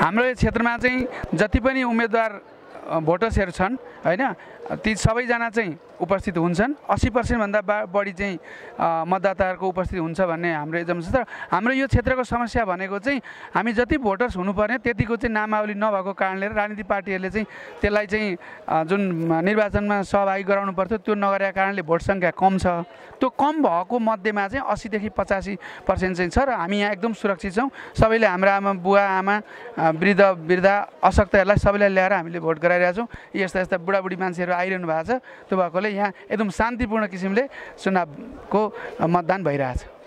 हाम्रो यो क्षेत्रमा चाहिँ जति पनि उम्मेदवार भोटर्सहरू छन् होइन? ती सबैजना चाहिँ उपस्थित हुन्छन्। अस्सी पर्सेन्टभन्दा बा बढी चाहिँ मतदाताहरूको उपस्थित हुन्छ भन्ने हाम्रो एकदम छ। तर हाम्रो यो क्षेत्रको समस्या भनेको चाहिँ हामी जति भोटर्स हुनुपर्ने त्यतिको चाहिँ नामावली नभएको कारणले राजनीतिक पार्टीहरूले चाहिँ त्यसलाई चाहिँ जुन निर्वाचनमा सहभागी गराउनु पर्थ्यो त्यो नगरेका कारणले भोट सङ्ख्या कम छ। त्यो कम भएको मध्येमा चाहिँ अस्सीदेखि पचासी पर्सेन्ट चाहिँ छ र हामी यहाँ एकदम सुरक्षित छौँ। सबैले हाम्रा आमा बुवा आमा वृद्ध वृद्धा अशक्तहरूलाई सबैलाई ल्याएर हामीले भोट गराइरहेका छौँ यस्ता यस्ता बुढाबुढी मान्छेहरू आइरहनु भएको छ। त्यो भएकोले यहाँ एकदम शान्तिपूर्ण किसिमले चुनावको मतदान भइरहेछ।